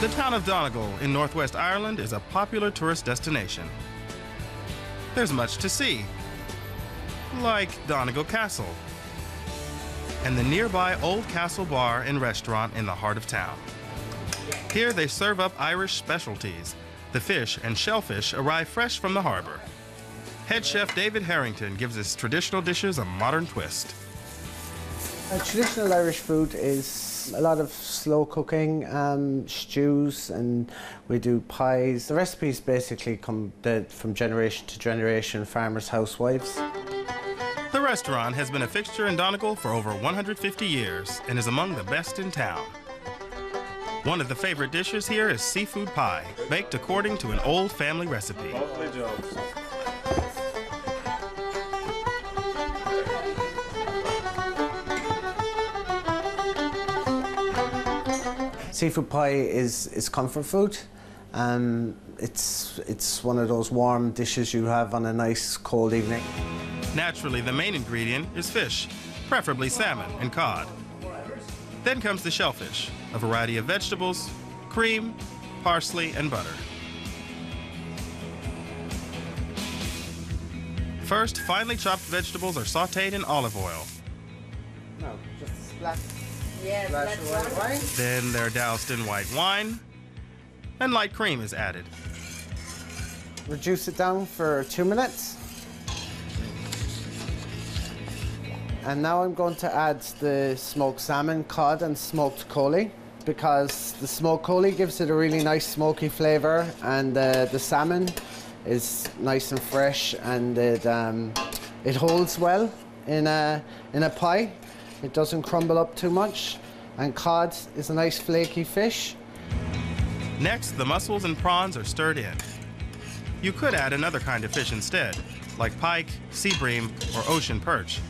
The town of Donegal in northwest Ireland is a popular tourist destination. There's much to see, like Donegal Castle and the nearby Old Castle Bar and Restaurant in the heart of town. Here they serve up Irish specialties. The fish and shellfish arrive fresh from the harbor. Head chef David Harrington gives his traditional dishes a modern twist. Uh, traditional Irish food is a lot of slow cooking, um, stews, and we do pies. The recipes basically come from generation to generation, farmers' housewives. The restaurant has been a fixture in Donegal for over 150 years and is among the best in town. One of the favorite dishes here is seafood pie, baked according to an old family recipe. Seafood pie is, is comfort food. Um, it's, it's one of those warm dishes you have on a nice cold evening. Naturally, the main ingredient is fish, preferably salmon and cod. Then comes the shellfish, a variety of vegetables, cream, parsley, and butter. First, finely chopped vegetables are sauteed in olive oil. No, just a splash. Yes, white wine. Then they're doused in white wine, and light cream is added. Reduce it down for two minutes. And now I'm going to add the smoked salmon, cod, and smoked coley because the smoked coley gives it a really nice smoky flavour, and uh, the salmon is nice and fresh, and it um, it holds well in a in a pie. It doesn't crumble up too much. And cod is a nice flaky fish. Next, the mussels and prawns are stirred in. You could add another kind of fish instead, like pike, sea bream, or ocean perch.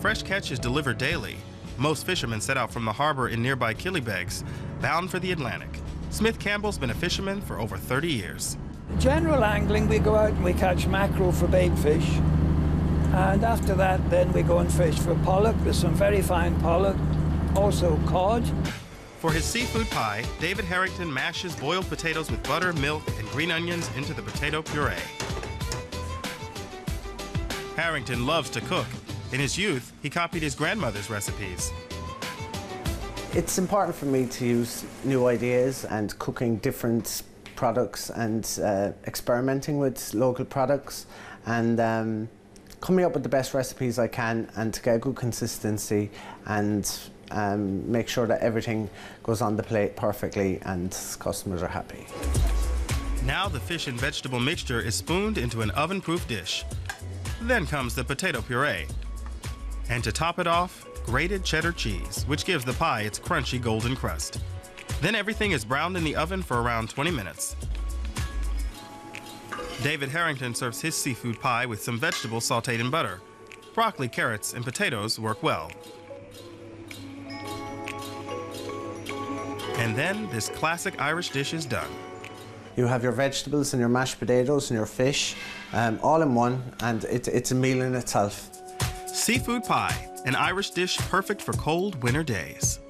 Fresh catch is delivered daily. Most fishermen set out from the harbor in nearby Killybegs, bound for the Atlantic. Smith Campbell's been a fisherman for over 30 years. General angling, we go out and we catch mackerel for bait fish. And after that, then we go and fish for pollock. There's some very fine pollock, also cod. For his seafood pie, David Harrington mashes boiled potatoes with butter, milk, and green onions into the potato puree. Harrington loves to cook. In his youth, he copied his grandmother's recipes. It's important for me to use new ideas and cooking different products and uh, experimenting with local products and um, coming up with the best recipes I can and to get a good consistency and um, make sure that everything goes on the plate perfectly and customers are happy. Now the fish and vegetable mixture is spooned into an oven-proof dish. Then comes the potato puree. And to top it off, grated cheddar cheese, which gives the pie its crunchy golden crust. Then everything is browned in the oven for around 20 minutes. David Harrington serves his seafood pie with some vegetables sauteed in butter. Broccoli, carrots, and potatoes work well. And then this classic Irish dish is done. You have your vegetables and your mashed potatoes and your fish um, all in one, and it, it's a meal in itself. Seafood pie, an Irish dish perfect for cold winter days.